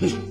Mm-hmm.